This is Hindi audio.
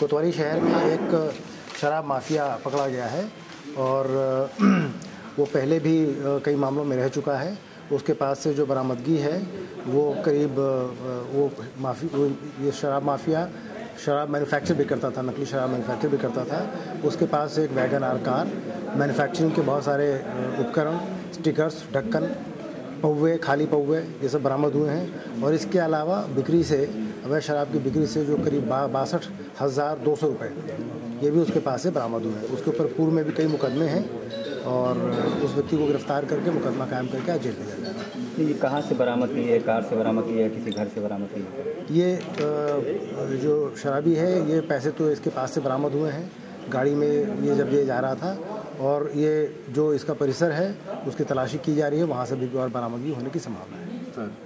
कोतवाली शहर में एक शराब माफिया पकड़ा गया है और, वो पहले भी कई मामलों में रह चुका है। उसके पास से जो बरामदगी है, वो करीब वो माफ़ी, वो ये शराब माफिया शराब मैन्युफैक्चर भी करता था नकली शराब मैन्युफैक्चर भी करता था। उसके पास एक वैगन आर कार मैन्युफैक्चरिंग के बहुत सारे उपकरण स्टिकर्स ढक्कन पौवे खाली पौवे ये सब बरामद हुए हैं। और इसके अलावा बिक्री से अवैध शराब की बिक्री से जो करीब बासठ हज़ार दो सौ रुपये ये भी उसके पास से बरामद हुए हैं। उसके ऊपर पूर्व में भी कई मुकदमे हैं और उस व्यक्ति को गिरफ़्तार करके मुकदमा कायम करके आज जेल भेजा जाएगा ये कहाँ से बरामद की है? कार से बरामद की है? किसी घर से बरामद की है? ये जो शराबी है, ये पैसे तो इसके पास से बरामद हुए हैं। गाड़ी में ये जब ये जा रहा था और ये जो इसका परिसर है, उसकी तलाशी की जा रही है, वहाँ से भी और बरामदगी होने की संभावना है।